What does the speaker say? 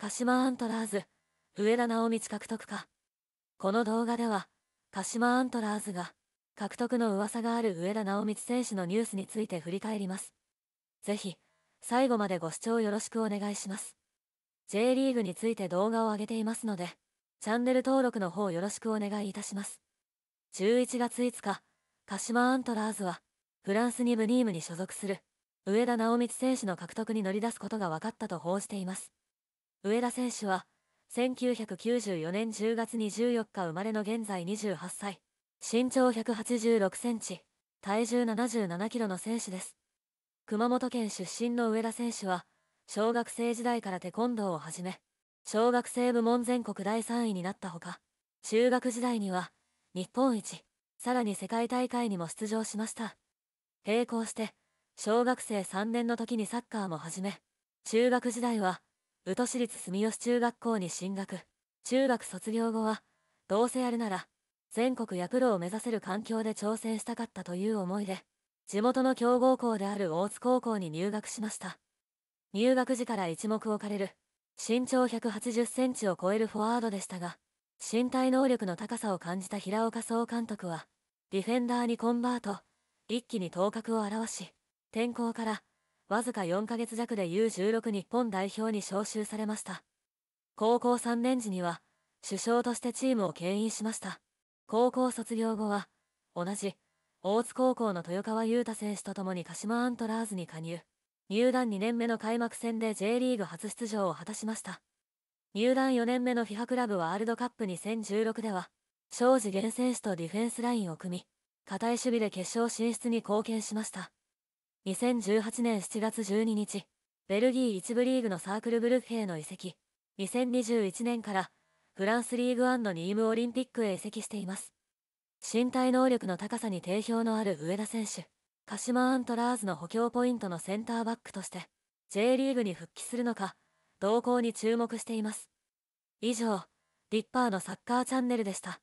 鹿島アントラーズ、上田直道獲得か。この動画では、鹿島アントラーズが、獲得の噂がある上田直道選手のニュースについて振り返ります。ぜひ、最後までご視聴よろしくお願いします。J リーグについて動画を上げていますので、チャンネル登録の方よろしくお願いいたします。11月5日、鹿島アントラーズは、フランス2部ニームに所属する、上田直道選手の獲得に乗り出すことが分かったと報じています。上田選手は、1994年10月24日生まれの現在28歳。身長186センチ、体重77キロの選手です。熊本県出身の上田選手は、小学生時代からテコンドーをはじめ、小学生部門全国第3位になったほか、中学時代には、日本一、さらに世界大会にも出場しました。並行して、小学生3年の時にサッカーも始め、中学時代は、宇都市立住吉中学校に進学。中学卒業後は、どうせやるなら、全国躍動を目指せる環境で挑戦したかったという思いで、地元の強豪校である大津高校に入学しました。入学時から一目置かれる、身長180センチを超えるフォワードでしたが、身体能力の高さを感じた平岡総監督は、ディフェンダーにコンバート、一気に頭角を現し、転校からわずか4ヶ月弱で U16 日本代表に招集されました。高校3年時には、主将としてチームを牽引しました。高校卒業後は、同じ、大津高校の豊川優太選手と共に鹿島アントラーズに加入。入団2年目の開幕戦で J リーグ初出場を果たしました。入団4年目の FIFA クラブワールドカップ2016では、庄司源選手とディフェンスラインを組み、堅い守備で決勝進出に貢献しました。2018年7月12日、ベルギー1部リーグのサークルブルッフェへの移籍。2021年からフランスリーグワンのニームオリンピックへ移籍しています。身体能力の高さに定評のある上田選手、鹿島アントラーズの補強ポイントのセンターバックとして、J リーグに復帰するのか、動向に注目しています。以上、リッパーのサッカーチャンネルでした。